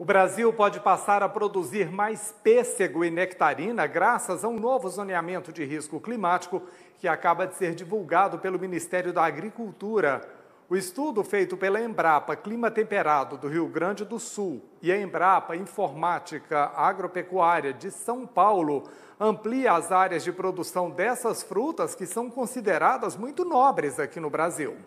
O Brasil pode passar a produzir mais pêssego e nectarina graças a um novo zoneamento de risco climático que acaba de ser divulgado pelo Ministério da Agricultura. O estudo feito pela Embrapa Clima Temperado do Rio Grande do Sul e a Embrapa Informática Agropecuária de São Paulo amplia as áreas de produção dessas frutas que são consideradas muito nobres aqui no Brasil.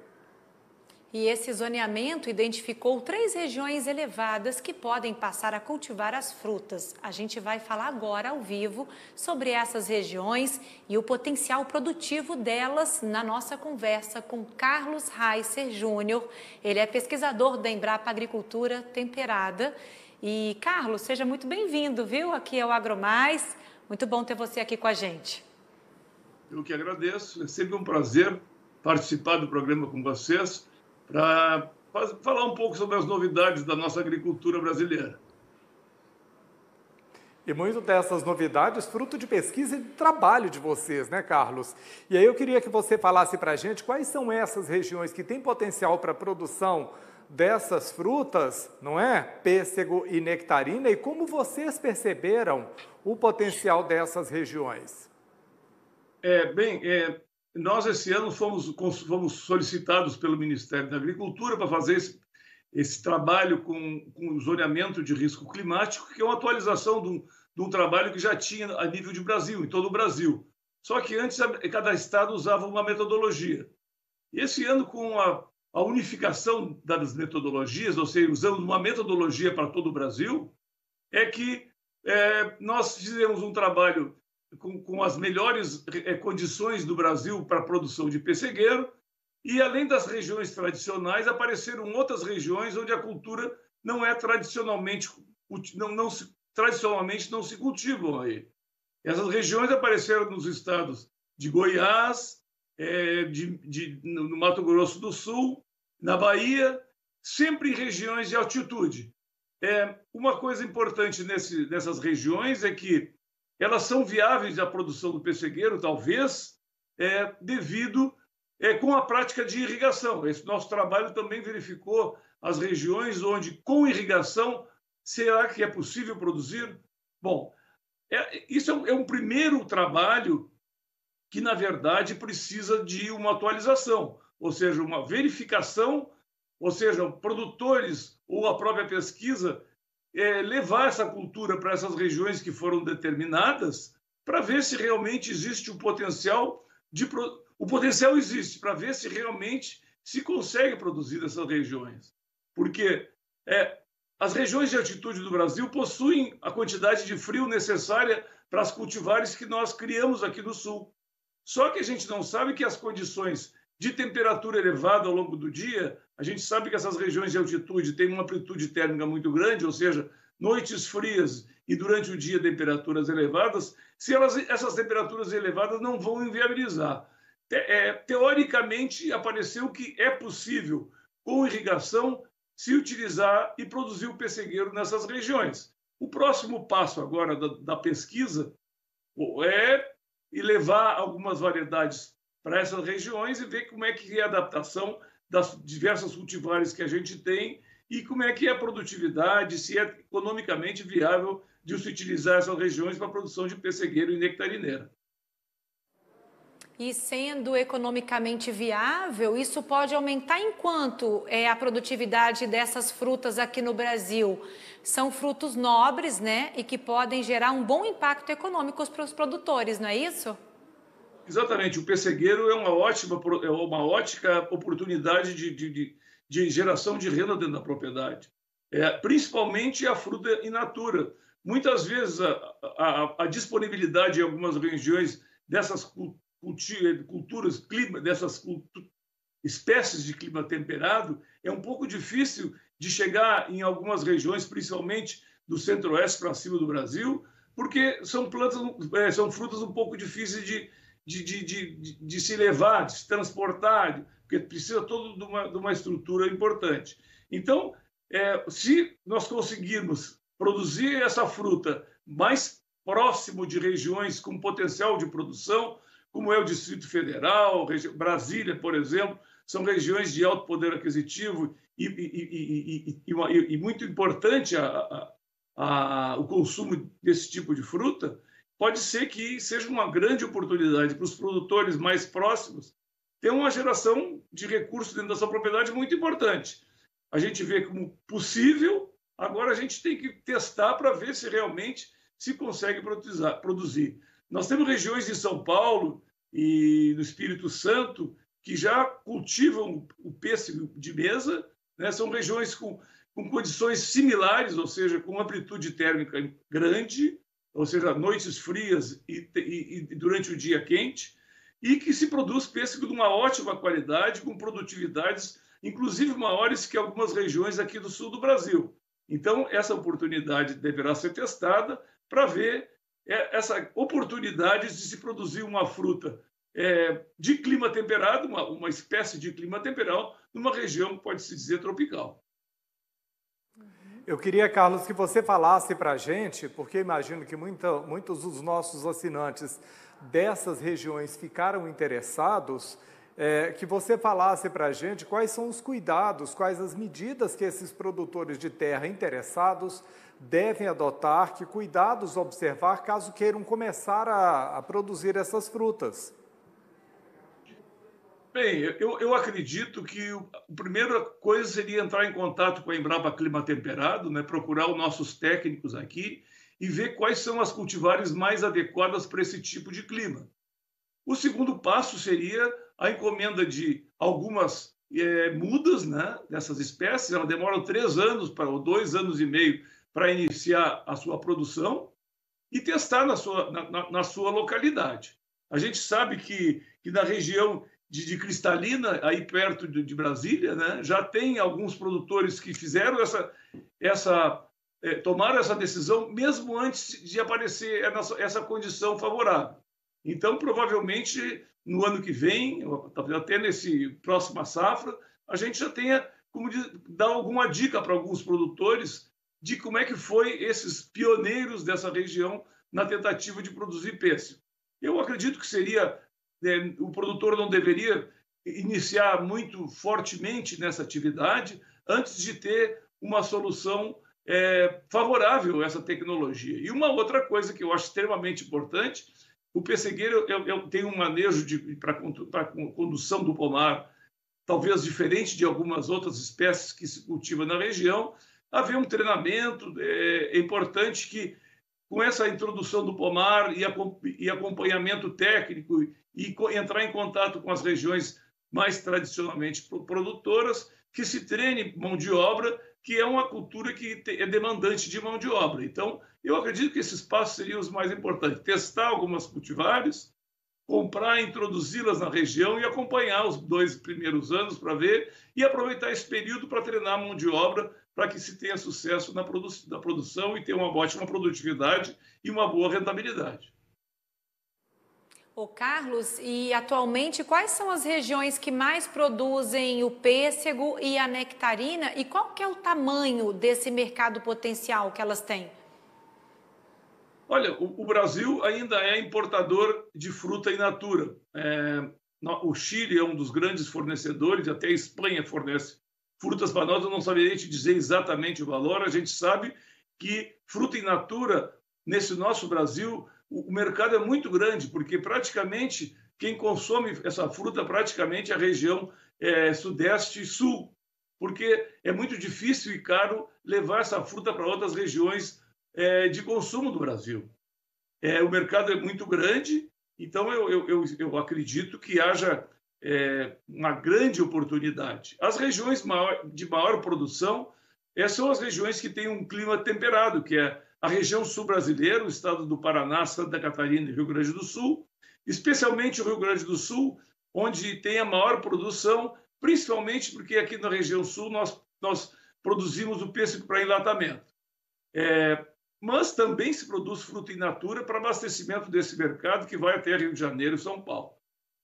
E esse zoneamento identificou três regiões elevadas que podem passar a cultivar as frutas. A gente vai falar agora ao vivo sobre essas regiões e o potencial produtivo delas na nossa conversa com Carlos Reisser Júnior. Ele é pesquisador da Embrapa Agricultura Temperada. E, Carlos, seja muito bem-vindo, viu? Aqui é o AgroMais. Muito bom ter você aqui com a gente. Eu que agradeço. É sempre um prazer participar do programa com vocês para falar um pouco sobre as novidades da nossa agricultura brasileira. E muito dessas novidades fruto de pesquisa e de trabalho de vocês, né, Carlos? E aí eu queria que você falasse para a gente quais são essas regiões que têm potencial para a produção dessas frutas, não é? Pêssego e nectarina, e como vocês perceberam o potencial dessas regiões? É, bem, é, nós, esse ano, fomos, fomos solicitados pelo Ministério da Agricultura para fazer esse, esse trabalho com, com zoneamento de risco climático, que é uma atualização de um, de um trabalho que já tinha a nível de Brasil, em todo o Brasil. Só que antes cada estado usava uma metodologia. E esse ano, com a, a unificação das metodologias, ou seja, usando uma metodologia para todo o Brasil, é que é, nós fizemos um trabalho com, com as melhores é, condições do Brasil para a produção de pessegueiro, e além das regiões tradicionais, apareceram outras regiões onde a cultura não é tradicionalmente não, não se, tradicionalmente não se cultivam aí. Essas regiões apareceram nos estados de Goiás, é, de, de, no Mato Grosso do Sul, na Bahia, sempre em regiões de altitude. É, uma coisa importante nesse, nessas regiões é que elas são viáveis à produção do pessegueiro, talvez, é, devido é, com a prática de irrigação. Esse nosso trabalho também verificou as regiões onde, com irrigação, será que é possível produzir? Bom, é, isso é um, é um primeiro trabalho que, na verdade, precisa de uma atualização, ou seja, uma verificação, ou seja, produtores ou a própria pesquisa é, levar essa cultura para essas regiões que foram determinadas para ver se realmente existe o potencial de o potencial existe para ver se realmente se consegue produzir nessas regiões. Porque é, as regiões de altitude do Brasil possuem a quantidade de frio necessária para as cultivares que nós criamos aqui no sul. Só que a gente não sabe que as condições de temperatura elevada ao longo do dia, a gente sabe que essas regiões de altitude têm uma amplitude térmica muito grande, ou seja, noites frias e durante o dia temperaturas elevadas, se elas, essas temperaturas elevadas não vão inviabilizar. Te, é, teoricamente, apareceu que é possível, com irrigação, se utilizar e produzir o pessegueiro nessas regiões. O próximo passo agora da, da pesquisa é levar algumas variedades para essas regiões e ver como é que é a adaptação das diversas cultivares que a gente tem e como é que é a produtividade, se é economicamente viável de se utilizar essas regiões para a produção de pessegueiro e nectarineira. E sendo economicamente viável, isso pode aumentar em quanto é a produtividade dessas frutas aqui no Brasil? São frutos nobres, né? E que podem gerar um bom impacto econômico para os produtores, não é isso? Exatamente, o pessegueiro é uma ótima, é uma ótica oportunidade de, de, de geração de renda dentro da propriedade, é, principalmente a fruta in natura. Muitas vezes a, a, a disponibilidade em algumas regiões dessas culturas, clima, dessas cultu espécies de clima temperado é um pouco difícil de chegar em algumas regiões, principalmente do centro-oeste para cima do Brasil, porque são plantas, é, são frutas um pouco difíceis de, de, de, de, de se levar, de se transportar, porque precisa todo de uma, de uma estrutura importante. Então, é, se nós conseguirmos produzir essa fruta mais próximo de regiões com potencial de produção, como é o Distrito Federal, Brasília, por exemplo, são regiões de alto poder aquisitivo e, e, e, e muito importante a, a, a, o consumo desse tipo de fruta, pode ser que seja uma grande oportunidade para os produtores mais próximos ter uma geração de recursos dentro da sua propriedade muito importante. A gente vê como possível, agora a gente tem que testar para ver se realmente se consegue produzir. Nós temos regiões em São Paulo e no Espírito Santo que já cultivam o pêssego de mesa, né? são regiões com, com condições similares, ou seja, com amplitude térmica grande, ou seja, noites frias e, e, e durante o dia quente, e que se produz pêssego de uma ótima qualidade, com produtividades, inclusive maiores que algumas regiões aqui do sul do Brasil. Então, essa oportunidade deverá ser testada para ver é, essa oportunidade de se produzir uma fruta é, de clima temperado, uma, uma espécie de clima temperado, numa região, pode-se dizer, tropical. Eu queria, Carlos, que você falasse para a gente, porque imagino que muita, muitos dos nossos assinantes dessas regiões ficaram interessados, é, que você falasse para a gente quais são os cuidados, quais as medidas que esses produtores de terra interessados devem adotar, que cuidados observar caso queiram começar a, a produzir essas frutas. Bem, eu, eu acredito que a primeira coisa seria entrar em contato com a Embrapa Clima Temperado, né, procurar os nossos técnicos aqui e ver quais são as cultivares mais adequadas para esse tipo de clima. O segundo passo seria a encomenda de algumas é, mudas né, dessas espécies. Elas demoram três anos para ou dois anos e meio para iniciar a sua produção e testar na sua, na, na sua localidade. A gente sabe que, que na região de, de Cristalina, aí perto de, de Brasília, né, já tem alguns produtores que fizeram essa, essa é, tomaram essa decisão mesmo antes de aparecer essa condição favorável. Então, provavelmente, no ano que vem, talvez até nesse próxima safra, a gente já tenha como dar alguma dica para alguns produtores de como é que foi esses pioneiros dessa região na tentativa de produzir pêssego. Eu acredito que seria o produtor não deveria iniciar muito fortemente nessa atividade antes de ter uma solução é, favorável a essa tecnologia. E uma outra coisa que eu acho extremamente importante, o pessegueiro eu, eu tem um manejo para condução do pomar, talvez diferente de algumas outras espécies que se cultivam na região. Haver um treinamento, é, é importante que com essa introdução do pomar e, acompanhamento técnico e entrar em contato com as regiões mais tradicionalmente produtoras, que se treine mão de obra que é uma cultura que é demandante de mão de obra. Então, eu acredito que esses passos seriam os mais importantes: testar algumas cultivares, comprar, introduzi-las na região e acompanhar os dois primeiros anos para ver e aproveitar esse período para treinar mão de obra para que se tenha sucesso na, produ na produção e tenha uma ótima produtividade e uma boa rentabilidade. O Carlos, e atualmente quais são as regiões que mais produzem o pêssego e a nectarina e qual que é o tamanho desse mercado potencial que elas têm? Olha, o, o Brasil ainda é importador de fruta in natura. É, o Chile é um dos grandes fornecedores, até a Espanha fornece frutas para nós. Eu não saberia te dizer exatamente o valor. A gente sabe que fruta in natura nesse nosso Brasil o mercado é muito grande, porque praticamente quem consome essa fruta praticamente é a região é, sudeste e sul, porque é muito difícil e caro levar essa fruta para outras regiões é, de consumo do Brasil. É, o mercado é muito grande, então eu, eu, eu, eu acredito que haja é, uma grande oportunidade. As regiões maior, de maior produção é, são as regiões que têm um clima temperado, que é a região sul brasileira, o estado do Paraná, Santa Catarina e Rio Grande do Sul, especialmente o Rio Grande do Sul, onde tem a maior produção, principalmente porque aqui na região sul nós, nós produzimos o pêssego para enlatamento. É, mas também se produz fruta in natura para abastecimento desse mercado que vai até Rio de Janeiro e São Paulo.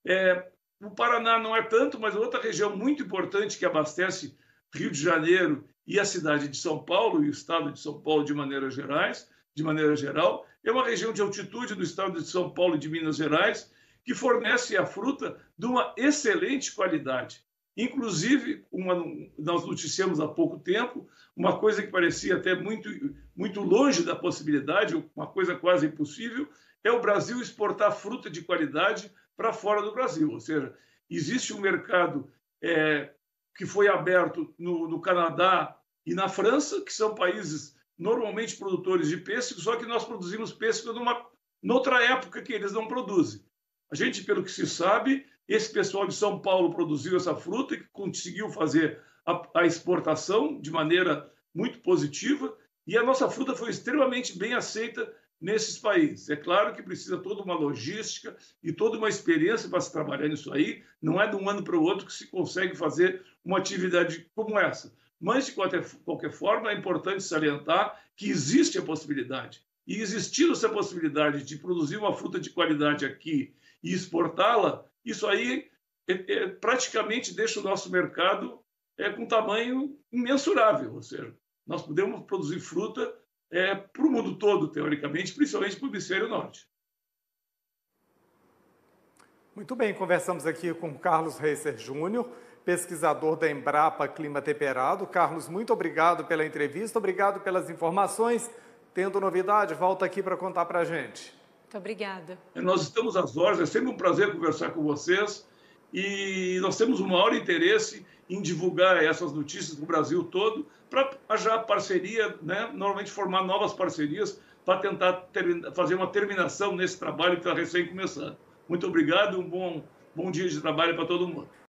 É, o Paraná não é tanto, mas outra região muito importante que abastece Rio de Janeiro e a cidade de São Paulo e o estado de São Paulo de maneira gerais, de maneira geral, é uma região de altitude do estado de São Paulo e de Minas Gerais que fornece a fruta de uma excelente qualidade. Inclusive, uma, nós noticiamos há pouco tempo uma coisa que parecia até muito, muito longe da possibilidade, uma coisa quase impossível, é o Brasil exportar fruta de qualidade para fora do Brasil. Ou seja, existe um mercado é, que foi aberto no, no Canadá e na França, que são países normalmente produtores de pêssego, só que nós produzimos pêssego numa noutra época que eles não produzem. A gente, pelo que se sabe, esse pessoal de São Paulo produziu essa fruta e conseguiu fazer a, a exportação de maneira muito positiva e a nossa fruta foi extremamente bem aceita nesses países. É claro que precisa toda uma logística e toda uma experiência para se trabalhar nisso aí. Não é de um ano para o outro que se consegue fazer uma atividade como essa. Mas, de qualquer, qualquer forma, é importante salientar que existe a possibilidade. E existindo essa possibilidade de produzir uma fruta de qualidade aqui e exportá-la, isso aí é, é, praticamente deixa o nosso mercado é, com tamanho imensurável. Ou seja, nós podemos produzir fruta é, para o mundo todo, teoricamente, principalmente para o hemisfério norte. Muito bem, conversamos aqui com Carlos Reiser Júnior, pesquisador da Embrapa Clima Temperado. Carlos, muito obrigado pela entrevista, obrigado pelas informações. Tendo novidade, volta aqui para contar para a gente. Muito obrigada. Nós estamos às ordens, é sempre um prazer conversar com vocês e nós temos o maior interesse em divulgar essas notícias no Brasil todo para já parceria, né? normalmente formar novas parcerias para tentar ter, fazer uma terminação nesse trabalho que está recém começando. Muito obrigado, um bom, bom dia de trabalho para todo mundo.